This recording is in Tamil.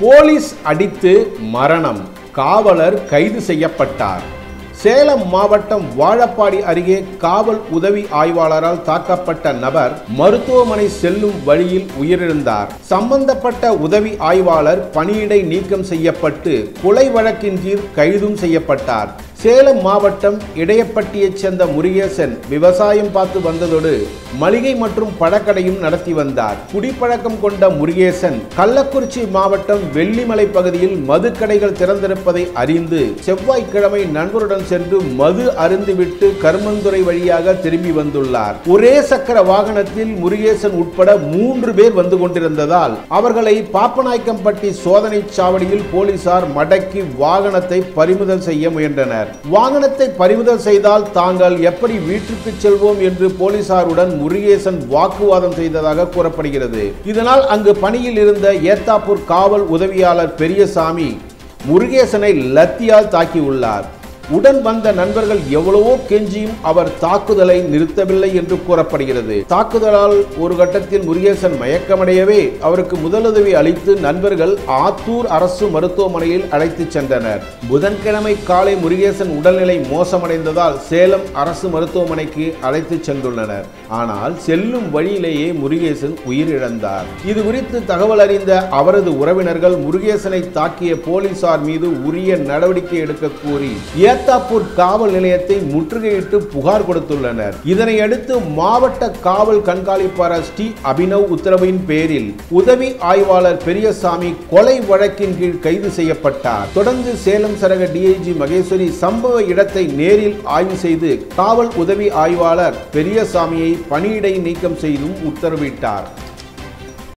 போலீஸ் அடித்து மரணம். காவலர் கைது செய்யப்பட்டார். சேலம் மாவட்டம் வாழப்பாடி அருகே காவல் உதவி ஆய்வாளரால் தாக்கப்பட்ட நபர் மருத்துவமனை செல்லும் வழியில் உயிரிழந்தார். சம்பந்தப்பட்ட உதவி ஆய்வாளர் பணியிடை நீக்கம் செய்யப்பட்டு கொலை வழக்கின் கீழ் கைதும் செய்யப்பட்டார். சேலம் மாவட்டம் இடையப்பட்டியைச் சேர்ந்த முருகேசன் விவசாயம் பார்த்து வந்ததோடு மளிகை மற்றும் பழக்கடையும் நடத்தி வந்தார். குடிப்பழக்கம் கொண்ட முருகேசன் கள்ளக்குறிச்சி மாவட்டம் வெள்ளிமலை பகுதியில் மதுக்கடைகள் திறந்திருப்பதை அறிந்து செவ்வாய்க்கிழமை நண்பருடன் சென்று மது அருந்துவிட்டு கர்மந்துறை வழியாக திரும்பி வந்துள்ளார். ஒரே சக்கர வாகனத்தில் முருகேசன் உட்பட மூன்று பேர் வந்து கொண்டிருந்ததால் அவர்களை பாப்பநாயக்கம்பட்டி சோதனை சாவடியில் போலீசார் மடக்கி வாகனத்தை பறிமுதல் செய்ய முயன்றனர். வாகனத்தை பறிமுதல் செய்தால் தாங்கள் எப்படி வீட்டிற்கு செல்வோம் என்று போலீசாருடன் முருகேசன் வாக்குவாதம் செய்ததாக கூறப்படுகிறது. இதனால் அங்கு பணியில் இருந்த ஏத்தாப்பூர் காவல் உதவியாளர் பெரியசாமி முருகேசனை லத்தியால் தாக்கியுள்ளார். உடன் வந்த நண்பர்கள் எவ்வளவோ கெஞ்சியும் அவர் தாக்குதலை நிறுத்தவில்லை என்று கூறப்படுகிறது. தாக்குதலால் ஒரு கட்டத்தில் முருகேசன் மயக்கமடையவே அவருக்கு முதலுதவி அளித்து நண்பர்கள் ஆத்தூர் அரசு மருத்துவமனையில் அழைத்துச் சென்றனர். புதன்கிழமை காலை முருகேசன் உடல்நிலை மோசமடைந்ததால் சேலம் அரசு மருத்துவமனைக்கு அழைத்துச் சென்றுள்ளனர். ஆனால் செல்லும் வழியிலேயே முருகேசன் உயிரிழந்தார். இது குறித்து தகவல் அறிந்த அவரது உறவினர்கள் முருகேசனை தாக்கிய போலீசார் மீது உரிய நடவடிக்கை எடுக்க கூறி ஏத்தாப்பூர் காவல் நிலையத்தை முற்றுகையிட்டு புகார் கொடுத்துள்ளனர். இதனையடுத்து மாவட்ட காவல் கண்காணிப்பாளர் ஸ்ரீ அபினவ் உத்தரவின் பேரில் உதவி ஆய்வாளர் பெரியசாமி கொலை வழக்கின் கீழ் கைது செய்யப்பட்டார். தொடர்ந்து சேலம் சரக டிஐஜி மகேஸ்வரி சம்பவ இடத்தை நேரில் ஆய்வு செய்து காவல் உதவி ஆய்வாளர் பெரியசாமியை பணியிடை நீக்கம் செய்தும் உத்தரவிட்டார்.